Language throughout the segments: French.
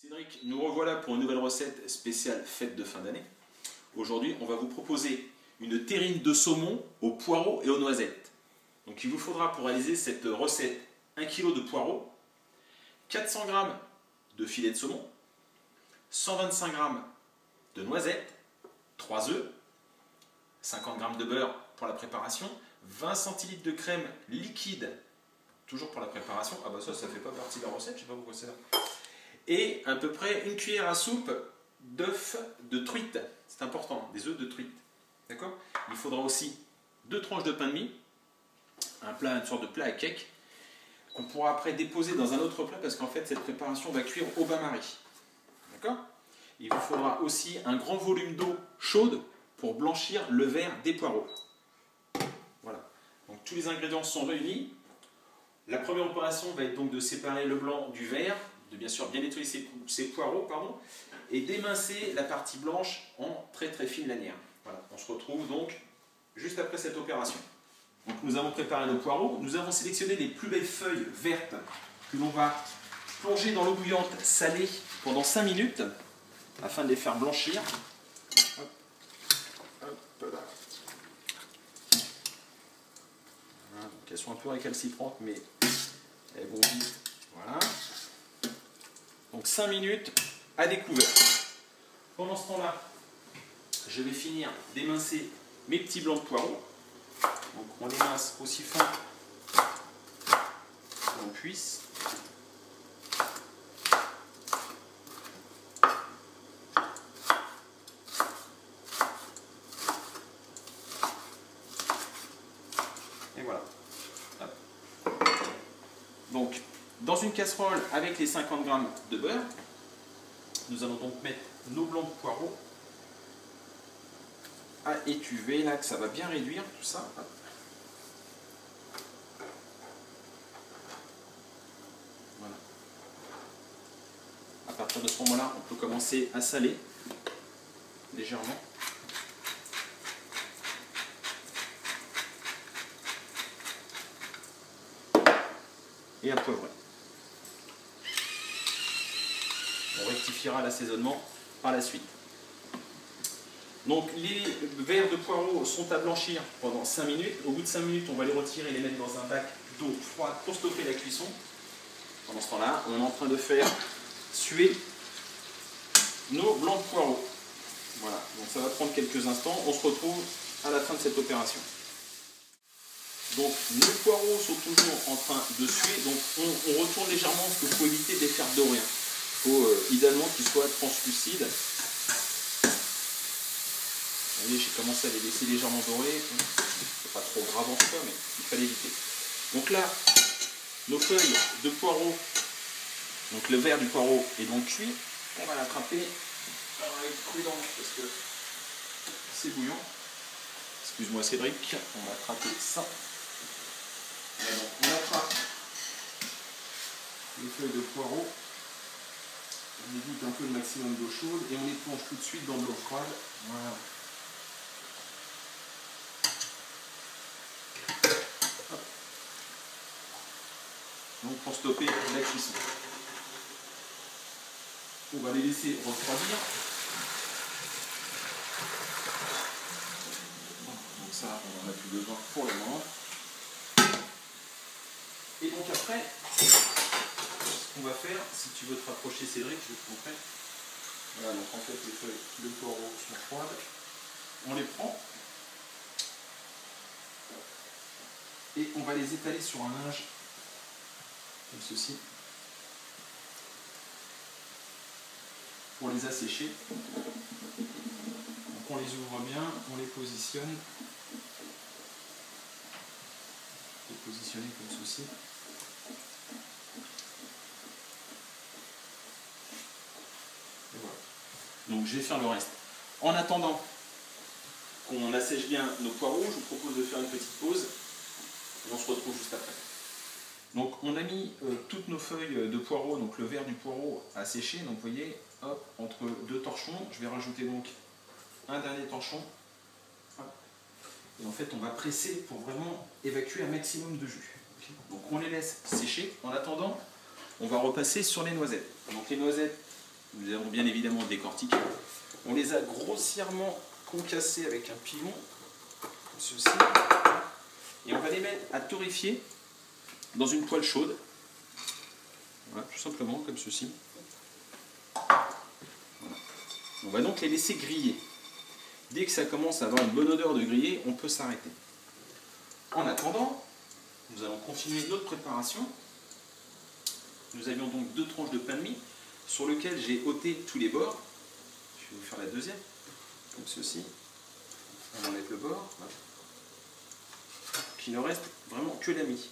Cédric, nous revoilà pour une nouvelle recette spéciale fête de fin d'année. Aujourd'hui, on va vous proposer une terrine de saumon aux poireaux et aux noisettes. Donc il vous faudra pour réaliser cette recette 1 kg de poireaux, 400 g de filet de saumon, 125 g de noisettes, 3 œufs, 50 g de beurre pour la préparation, 20 cl de crème liquide, toujours pour la préparation. Ah bah ça, ça fait pas partie de la recette, je sais pas pourquoi c'est là et à peu près une cuillère à soupe d'œufs de truite. C'est important, des œufs de truite. D'accord? Il faudra aussi deux tranches de pain de mie, un plat, une sorte de plat à cake, qu'on pourra après déposer dans un autre plat parce qu'en fait cette préparation va cuire au bain-marie. D'accord? Il vous faudra aussi un grand volume d'eau chaude pour blanchir le verre des poireaux. Voilà. Donc tous les ingrédients sont réunis. La première opération va être donc de séparer le blanc du verre de bien sûr bien nettoyer ses, poireaux pardon, et d'émincer la partie blanche en très très fine lanière. Voilà, on se retrouve donc juste après cette opération. Donc nous avons préparé nos poireaux, nous avons sélectionné les plus belles feuilles vertes que l'on va plonger dans l'eau bouillante salée pendant 5 minutes afin de les faire blanchir. elles sont un peu récalcitrantes mais elles vont vite. Voilà. Donc 5 minutes à découvert. Pendant ce temps-là, je vais finir d'émincer mes petits blancs de poireaux. Donc on les mince aussi fin qu'on puisse. Et voilà. Donc dans une casserole avec les 50 g de beurre, nous allons donc mettre nos blancs de poireaux à étuver, là que ça va bien réduire tout ça. Voilà. À partir de ce moment-là, on peut commencer à saler légèrement. Et à poivrer. On rectifiera l'assaisonnement par la suite. Donc les verres de poireaux sont à blanchir pendant 5 minutes. Au bout de 5 minutes, on va les retirer et les mettre dans un bac d'eau froide pour stopper la cuisson. Pendant ce temps-là, on est en train de faire suer nos blancs de poireaux. Voilà, donc ça va prendre quelques instants. On se retrouve à la fin de cette opération. Donc nos poireaux sont toujours en train de suer, donc on, retourne légèrement parce qu'il faut éviter dorer. Hein faut euh, idéalement qu'il soit translucide. Vous voyez, j'ai commencé à les laisser légèrement dorés. C'est pas trop grave en soi, mais il fallait éviter. Donc là, nos feuilles de poireau, donc le verre du poireau est donc cuit. On va l'attraper. Va être prudent parce que c'est bouillant. Excuse-moi Cédric, on va attraper ça. on attrape les feuilles de poireau on évite un peu le maximum d'eau chaude et on les plonge tout de suite dans de l'eau froide. Voilà. Donc pour stopper la cuisson. On va les laisser refroidir. Donc ça, on n'en a plus besoin pour le moment. Et donc après, qu'on va faire, si tu veux te rapprocher Cédric, je te montrer. Voilà, donc en fait les feuilles de poireau sont froides. On les prend et on va les étaler sur un linge comme ceci pour les assécher. Donc on les ouvre bien, on les positionne. Les positionner comme ceci. Donc je vais faire le reste. En attendant qu'on assèche bien nos poireaux, je vous propose de faire une petite pause et on se retrouve juste après. Donc on a mis euh, toutes nos feuilles de poireaux, donc le verre du poireau à sécher, donc vous voyez, entre deux torchons, je vais rajouter donc un dernier torchon. Et en fait on va presser pour vraiment évacuer un maximum de jus. Donc on les laisse sécher. En attendant, on va repasser sur les noisettes. Donc les noisettes, nous avons bien évidemment décortiqué. On les a grossièrement concassés avec un pilon, comme ceci. Et on va les mettre à torréfier dans une poêle chaude. Voilà, tout simplement comme ceci. On va donc les laisser griller. Dès que ça commence à avoir une bonne odeur de grillé, on peut s'arrêter. En attendant, nous allons continuer notre préparation. Nous avions donc deux tranches de pain de mie sur lequel j'ai ôté tous les bords. Je vais vous faire la deuxième, comme ceci. On enlève le bord. Qu'il ne reste vraiment que la mie.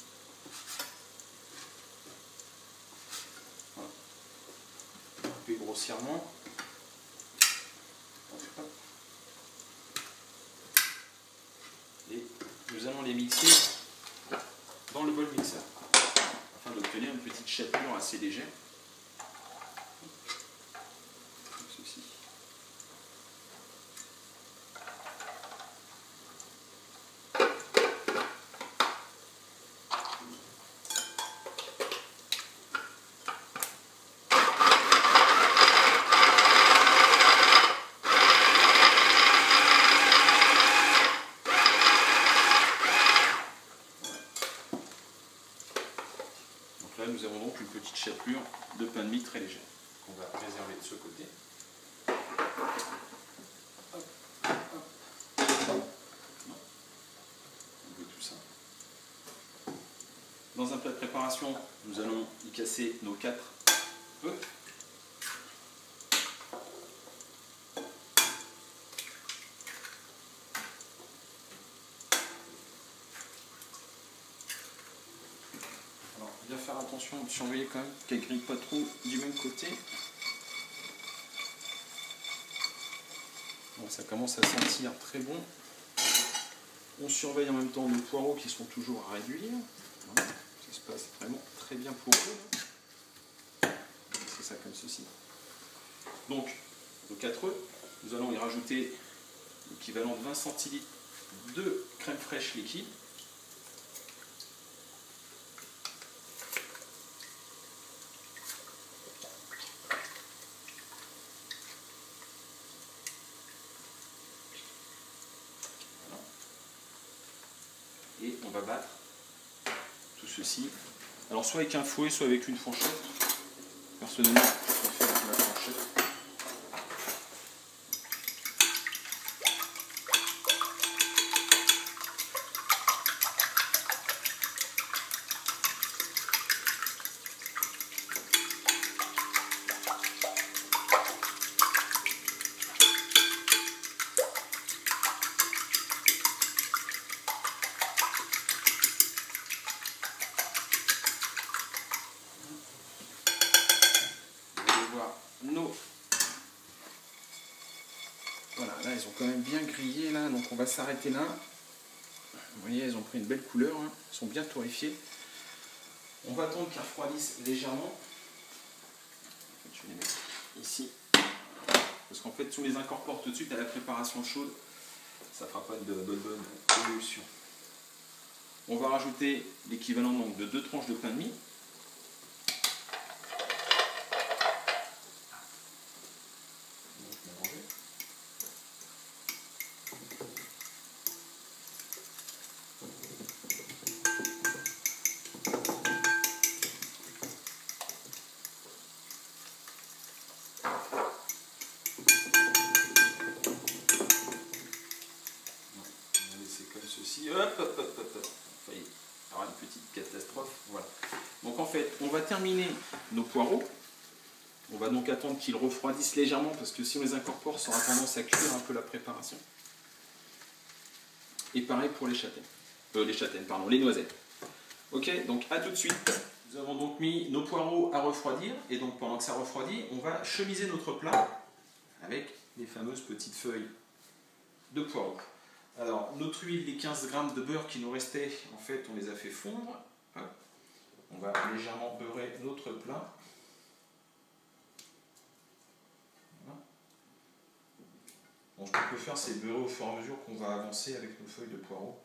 Voilà. Couper grossièrement. Et nous allons les mixer dans le bol mixeur afin d'obtenir une petite chapelure assez légère. nous avons donc une petite chapelure de pain de mie très légère qu'on va réserver de ce côté. tout ça. Dans un plat de préparation, nous allons y casser nos quatre œufs. bien faire attention surveiller quand même qu'elle grille pas trop du même côté. Bon, ça commence à sentir très bon. On surveille en même temps nos poireaux qui sont toujours à réduire. Passe vraiment très bien pour eux. C'est ça comme ceci. Donc, nos 4 œufs, nous allons y rajouter l'équivalent de 20 centilitres de crème fraîche liquide. et on va battre tout Alors soit avec un fouet, soit avec une fourchette. Personnellement, je préfère la fourchette. Voilà, là ils ont quand même bien grillé là, donc on va s'arrêter là. Vous voyez, elles ont pris une belle couleur, hein. elles sont bien torréfiées. On va attendre qu'elles refroidissent légèrement. Je vais les mettre ici. Parce qu'en fait, si on les incorpore tout de suite à la préparation chaude, ça ne fera pas de bonne, bonne évolution. On va rajouter l'équivalent de deux tranches de pain de mie. On va terminer nos poireaux. On va donc attendre qu'ils refroidissent légèrement parce que si on les incorpore, ça aura tendance à cuire un peu la préparation. Et pareil pour les châtaignes. Euh, les châtaignes, pardon, les noisettes. Ok, donc à tout de suite. Nous avons donc mis nos poireaux à refroidir. Et donc pendant que ça refroidit, on va chemiser notre plat avec les fameuses petites feuilles de poireaux. Alors, notre huile, les 15 grammes de beurre qui nous restaient, en fait, on les a fait fondre. On va légèrement beurrer notre plat. ce qu'on peut faire, c'est beurrer au fur et à mesure qu'on va avancer avec nos feuilles de poireaux.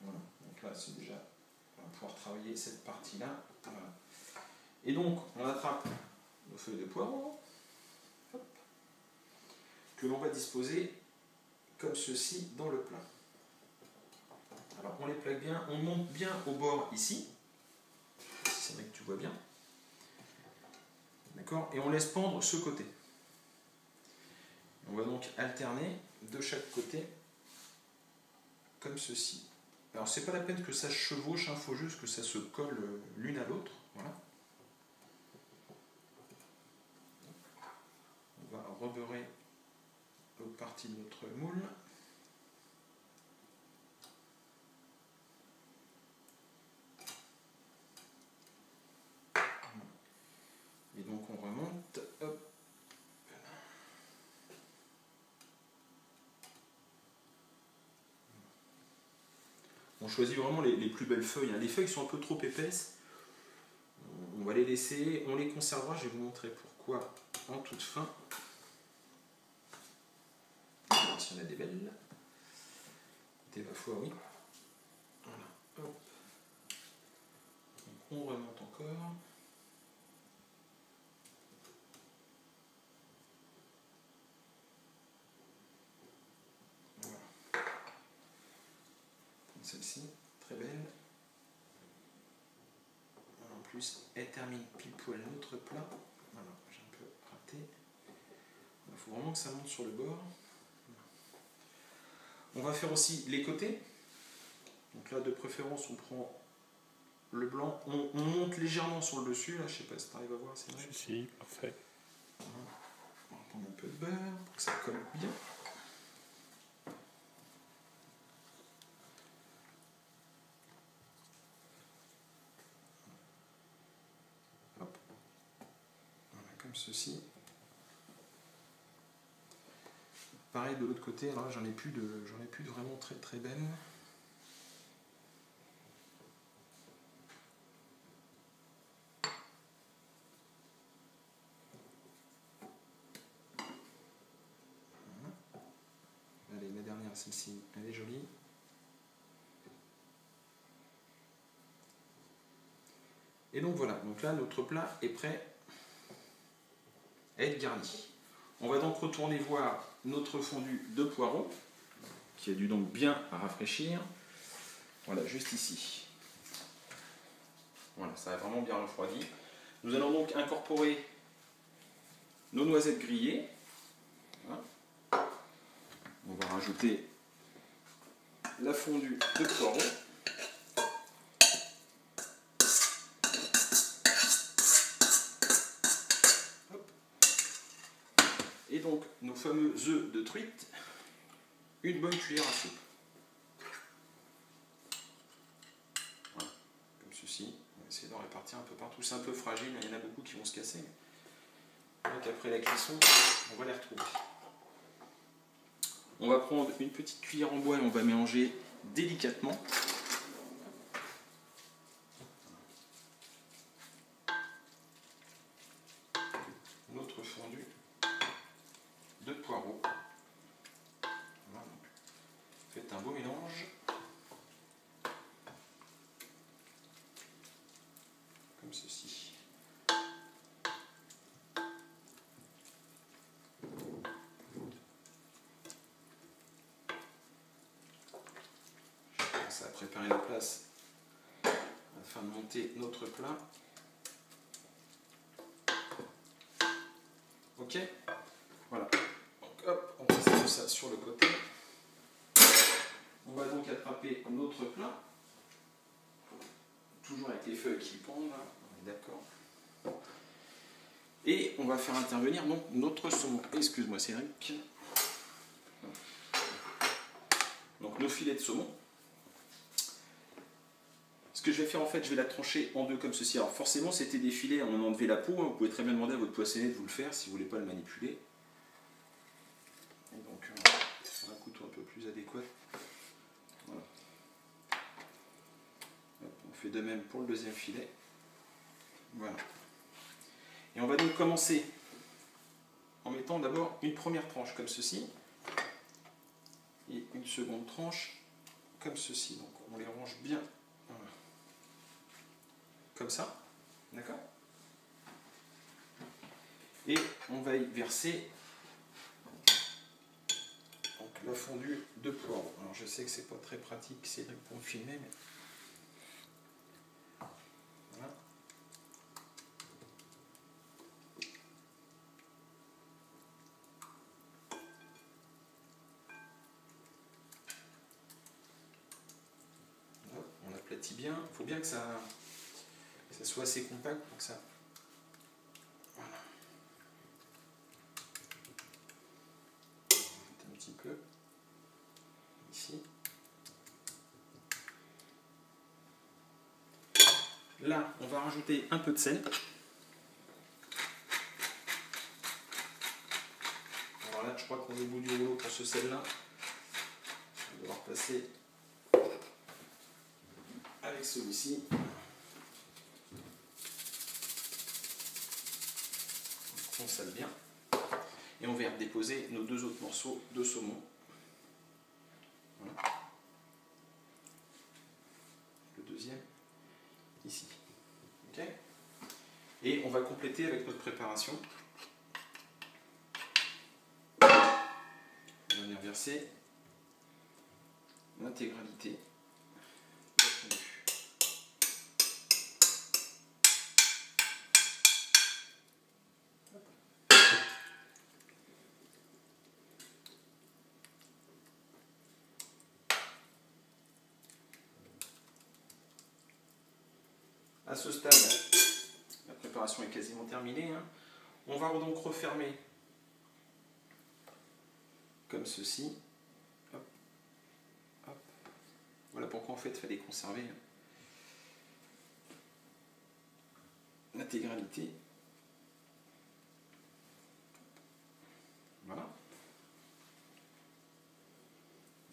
Voilà, donc là, c'est déjà, on va pouvoir travailler cette partie-là. Et donc, on attrape nos feuilles de poireaux, que l'on va disposer comme ceci dans le plat. On les plaque bien, on monte bien au bord ici, si c'est vrai que tu vois bien. D'accord? Et on laisse pendre ce côté. On va donc alterner de chaque côté, comme ceci. Alors c'est pas la peine que ça chevauche, il hein, faut juste que ça se colle euh, l'une à l'autre. Voilà. On va rebeurrer l'autre partie de notre moule. Et donc on remonte. On choisit vraiment les, plus belles feuilles. Hein. Les feuilles sont un peu trop épaisses. On va les laisser, on les conservera. Je vais vous montrer pourquoi en toute fin. Si on a des belles. Des ma foi, oui. On remonte encore. celle-ci, très belle. En plus, elle termine pile poil notre plat. Voilà, j'ai un peu raté. Il faut vraiment que ça monte sur le bord. On va faire aussi les côtés. Donc là, de préférence, on prend le blanc. On, monte légèrement sur le dessus. Là, je sais pas si tu arrives à voir, c'est. Si, parfait. On va prendre un peu de beurre pour que ça colle bien. Ceci. Pareil de l'autre côté, alors j'en ai plus de j'en ai plus de vraiment très très belles. Allez, la dernière, celle-ci, elle est jolie. Et donc voilà, donc là notre plat est prêt être garni. On va donc retourner voir notre fondu de poireaux, qui a dû donc bien rafraîchir. Voilà, juste ici. Voilà, ça a vraiment bien refroidi. Nous allons donc incorporer nos noisettes grillées. On va rajouter la fondue de poireaux. Donc nos fameux œufs de truite, une bonne cuillère à soupe. Voilà, comme ceci. On va essayer d'en répartir un peu partout. C'est un peu fragile, il y en a beaucoup qui vont se casser. Donc après la cuisson, on va les retrouver. On va prendre une petite cuillère en bois et on va mélanger délicatement. À préparer la place afin de monter notre plat. Ok? Voilà. Donc hop, on passe tout ça sur le côté. On va donc attraper notre plat. Toujours avec les feuilles qui pendent, d'accord. Et on va faire intervenir donc notre saumon. Excuse-moi Cédric. Donc nos filets de saumon que je vais faire en fait, je vais la trancher en deux comme ceci. Alors forcément c'était des filets, on a enlevé la peau, hein. vous pouvez très bien demander à votre poissonnier de vous le faire si vous voulez pas le manipuler. Et donc euh, un couteau un peu plus adéquat. Voilà. on fait de même pour le deuxième filet. Voilà. Et on va donc commencer en mettant d'abord une première tranche comme ceci et une seconde tranche comme ceci. Donc on les range bien comme ça. D'accord? Et on va y verser la fondue de poireau. Alors je sais que c'est pas très pratique, Cédric, pour me filmer, mais voilà. on aplatit bien. Il faut bien que ça, que ça soit assez compact pour que ça ici. Là, on va rajouter un peu de sel. Alors là, je crois qu'on est au bout du rouleau pour ce sel-là. On va devoir passer avec celui-ci. On sale bien. Et on vient déposer nos deux autres morceaux de saumon. Le deuxième, ici. Et on va avec notre préparation. On va venir verser l'intégralité à ce stade, préparation est quasiment terminée. Hein. On va donc refermer comme ceci. Voilà pourquoi en fait il fallait conserver l'intégralité. Voilà.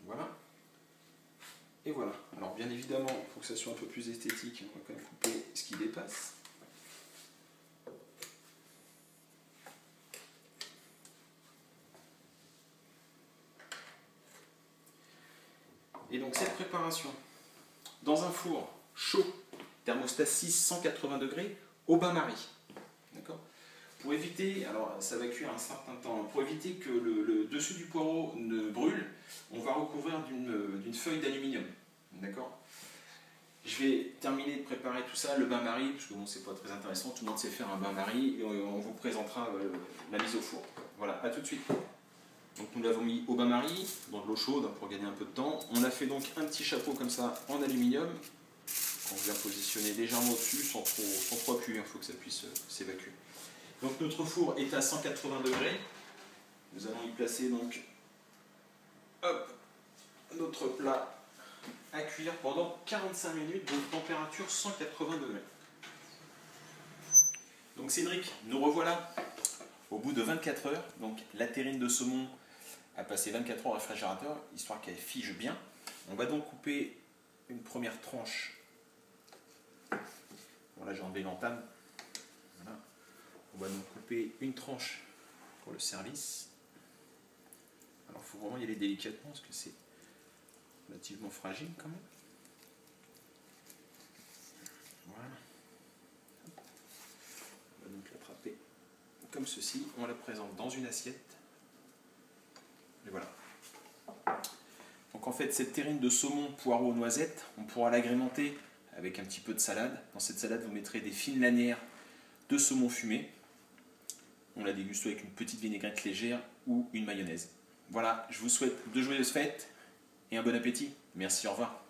Voilà. Et voilà. Alors bien évidemment, il faut que ça soit un peu plus esthétique, on va quand même couper ce qui dépasse. Et donc cette dans un four chaud, thermostat 6, 180 degrés, au bain-marie. D'accord? Pour éviter, alors ça va cuire un certain temps, pour éviter que le, dessus du poireau ne brûle, on va recouvrir d'une feuille d'aluminium. D'accord? Je vais terminer de préparer tout ça, le bain-marie, parce que bon, c'est pas très intéressant, tout le monde sait faire un bain-marie, et on vous présentera euh, la mise au four. Voilà, à tout de suite. Donc nous l'avons mis au bain-marie, dans de l'eau chaude, pour gagner un peu de temps. On a fait donc un petit chapeau comme ça, en aluminium, qu'on vient positionner légèrement au-dessus, sans trop, sans trop appuyer, il faut que ça puisse euh, s'évacuer. Donc notre four est à 180 degrés. Nous allons y placer donc hop, notre plat à cuire pendant 45 minutes, donc température 180 degrés. Donc Cédric, nous revoilà au bout de 24 heures. Donc la terrine de saumon a passé 24 heures au réfrigérateur, histoire qu'elle fige bien. On va donc couper une première tranche. Voilà, j'ai enlevé l'entame. On va donc couper une tranche pour le service. Alors il faut vraiment y aller délicatement parce que c'est relativement fragile quand même. Voilà. On va donc l'attraper comme ceci. On la présente dans une assiette. Et voilà. Donc en fait, cette terrine de saumon, poireau, noisette, on pourra l'agrémenter avec un petit peu de salade. Dans cette salade, vous mettrez des fines lanières de saumon fumé. On la déguste avec une petite vinaigrette légère ou une mayonnaise. Voilà, je vous souhaite de joyeuses fêtes et un bon appétit. Merci, au revoir.